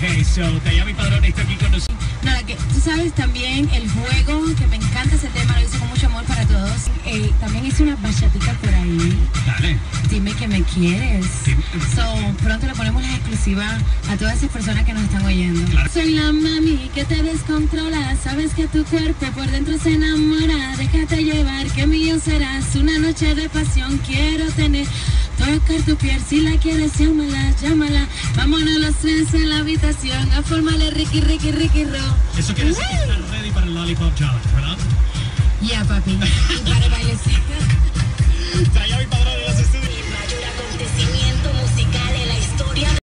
Ok, so Dayami Padrón está aquí con nosotros. Nada, que tú sabes también el juego, que me encanta ese tema, lo hice con mucho amor para todos. Eh, también hice una bachatica por ahí. Dale. Dime que me quieres. Dime- So, pronto le ponemos la exclusiva a todas esas personas que nos están oyendo. Claro. Soy la mami que te descontrola. Sabes que tu cuerpo por dentro se enamora. Déjate llevar, que mío serás. Una noche de pasión quiero tener. Tocar tu piel si la quieres, llámala, llámala. Vámonos tres en la habitación a formarle Ricky, Ricky, Ricky, Ro. Eso quiere decir que están ready para el Lollipop Challenge, ¿verdad? Ya, papi.